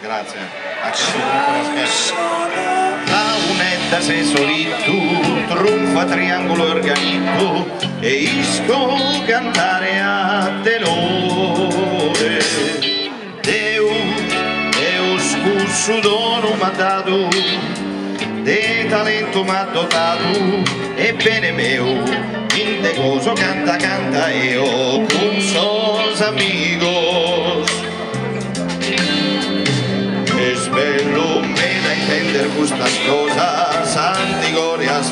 Grazie. La eh. unetta se solito trunfa triangolo organico e isco cantare a tenore. deu Deus curso dono mandato, de talento m'ha dotato, ebbene meu, integoso canta canta e ho un sos amico.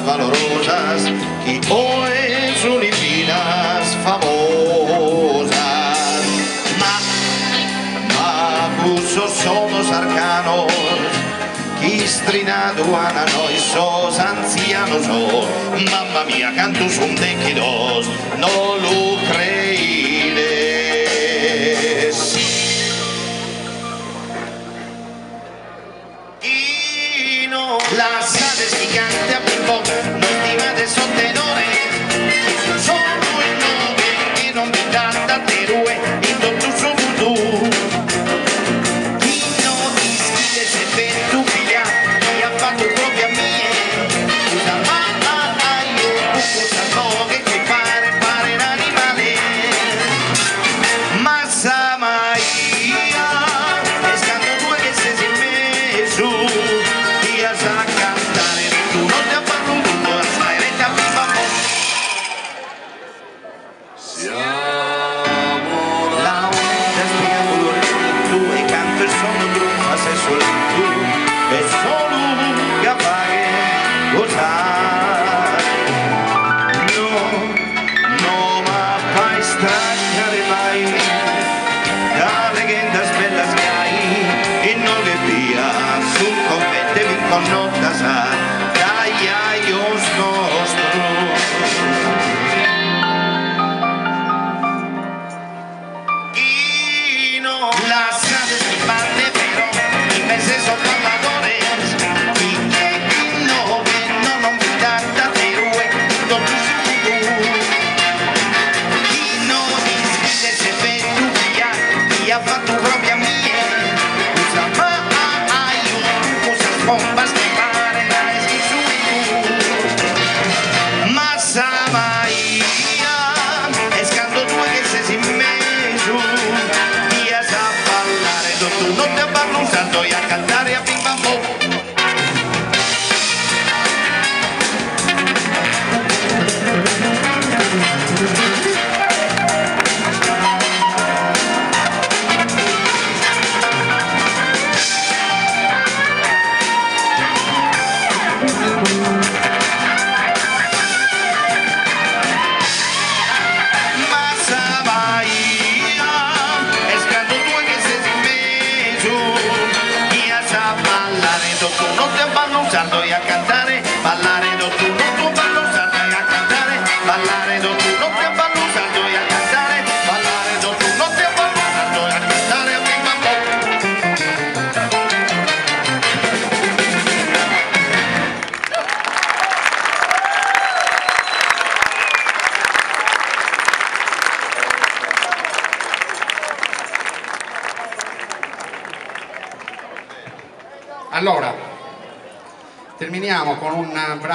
valorosas y hoy filipinas famosas. Ma, ma, somos arcanos, Istrinaduana noi sos ancianos oh, mamma mia cantus un decidos, no lo creires. Y no las aves gigantes on notas, ja, ja, już noc. voglio un salto e a cantare salto a cantare, ballare notturno, tu ballo, salto a cantare, ballare notturno, te ballo, salto a cantare, ballare notturno, te ballo, salto a cantare, bim bam Allora, Terminiamo con un brano.